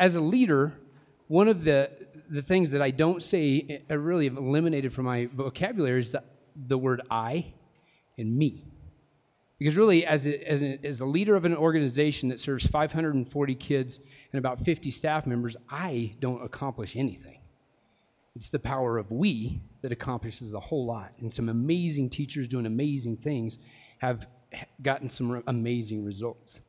as a leader, one of the the things that I don't say, I really have eliminated from my vocabulary is the, the word I and me. Because really, as a, as, a, as a leader of an organization that serves 540 kids and about 50 staff members, I don't accomplish anything. It's the power of we that accomplishes a whole lot. And some amazing teachers doing amazing things have gotten some amazing results.